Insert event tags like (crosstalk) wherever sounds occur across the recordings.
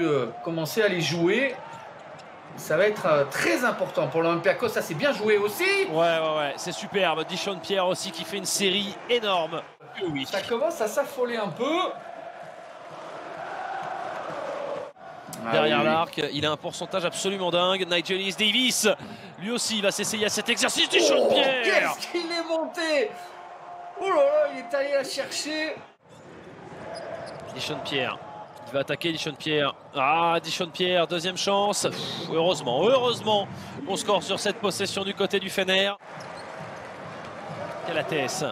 pu euh, commencer à les jouer. Ça va être euh, très important pour l'Olympiakos. Ça, c'est bien joué aussi. Ouais, ouais, ouais. C'est superbe. Dishon Pierre aussi qui fait une série énorme. Oui. Ça commence à s'affoler un peu. Ah Derrière l'arc, il a un pourcentage absolument dingue. Nigelis Davis, lui aussi, va s'essayer à cet exercice. Dishon Oh, Pierre Qu'est-ce qu'il est monté Oh là là, il est allé la chercher. Dishon Pierre. Il va attaquer Dishon Pierre. Ah, Dishon Pierre, deuxième chance. Pff, heureusement, heureusement, on score sur cette possession du côté du Fener. Calates.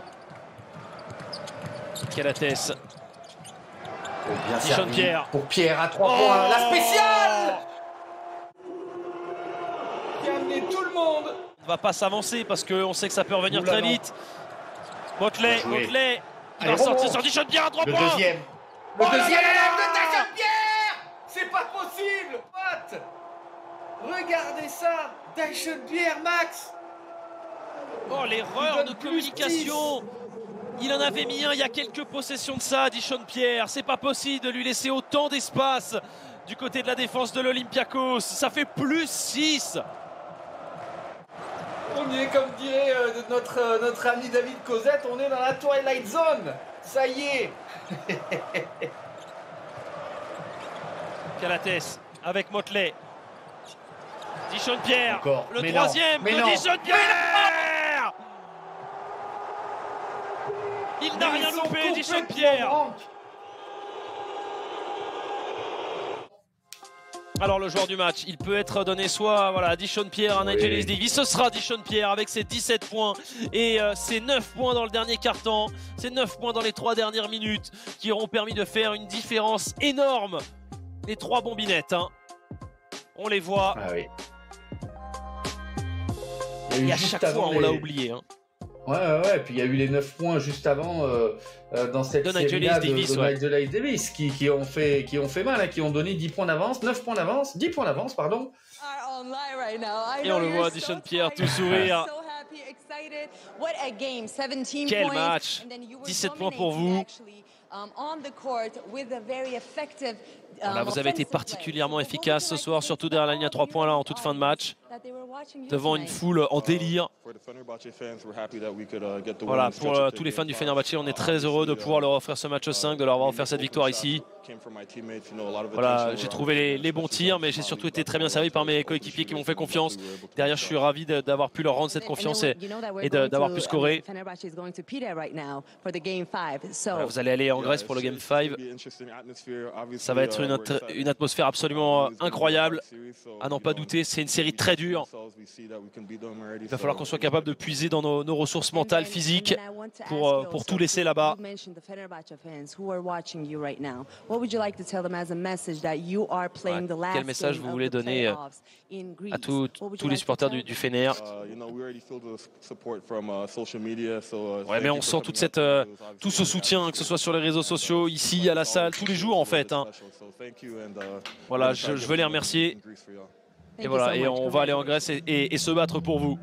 Calates. Oh, bien Dishon Pierre. Pour Pierre à 3 Oh points. La spéciale Qui a amené tout le monde. On va pas s'avancer parce qu'on sait que ça peut revenir Oula, très non. vite. Motley. Motley. Il va sortir sur Dishon Pierre à 3 Le points. deuxième. Le Oh là deuxième là là élève là de Dachon Pierre What Regardez ça Pierre, Max Oh, l'erreur de communication Il en avait mis un il y a quelques possessions de ça, Dishon Pierre. C'est pas possible de lui laisser autant d'espace du côté de la défense de l'Olympiakos. Ça fait plus 6. On y est, comme dirait euh, notre, euh, notre ami David Cosette, on est dans la Twilight Zone Ça y est (laughs) Calates avec Motley. Dishon Pierre. Encore. Le Mais troisième de. Dishon Pierre. Il n'a rien loupé, Dishon complètement Pierre. Alors le joueur du match, il peut être donné soit voilà, à Dishon Pierre, à Oui. Nigelis Davis. Ce sera Dishon Pierre avec ses 17 points et euh, ses 9 points dans le dernier quart-temps. Ses 9 points dans les 3 dernières minutes qui auront permis de faire une différence énorme. Les 3 bombinettes. hein. On les voit Ah oui. Il y a eu et à chaque fois on les- l'a oublié. hein. Ouais, ouais, ouais. Puis il y a eu les 9 points juste avant euh, euh, dans cette série de, Davis, de ouais. Davis qui, qui, ont fait, qui ont fait mal, hein, qui ont donné 10 points d'avance, 9 points d'avance, 10 points d'avance, pardon. Et on le voit, Dishon Pierre, tout sourire. so happy, excited. What a game, 17 Quel match. And then you were 17 points pour vous. Vous avez été particulièrement efficace ce soir, to surtout derrière la ligne à all 3 the points là en toute fin de match. Devant une foule en délire. Voilà, pour euh, tous les fans du Fenerbahçe, on est très heureux de pouvoir leur offrir ce match 5, de leur avoir offert cette victoire ici. Voilà, j'ai trouvé les, les bons tirs, mais j'ai surtout été très bien servi par mes coéquipiers qui m'ont fait confiance. Derrière, je suis ravi d'avoir pu leur rendre cette confiance et, d'avoir pu scorer. Voilà, vous allez aller en Grèce pour le Game 5. Ça va être une, une atmosphère absolument incroyable. À n'en pas douter, c'est une série très dure. Il va falloir qu'on soit capable de puiser dans nos, nos ressources mentales, physiques, pour, euh, pour tout laisser là-bas. quel message vous voulez donner, euh, à tous- tous les supporters du, du Fener? Ouais, mais on sent toute cette, euh, tout ce soutien, que ce soit sur les réseaux sociaux, ici, à la salle, tous les jours en fait. hein. Voilà, je, je veux les remercier. Et voilà, et on va aller en Grèce et, et- et se battre pour vous.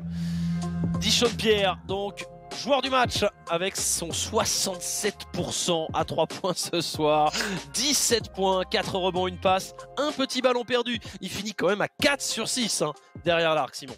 Dishon Pierre, donc joueur du match avec son 67% à 3 points ce soir. 17 points, 4 rebonds, une passe, un petit ballon perdu. Il finit quand même à 4 sur 6 hein, derrière l'arc, Simon.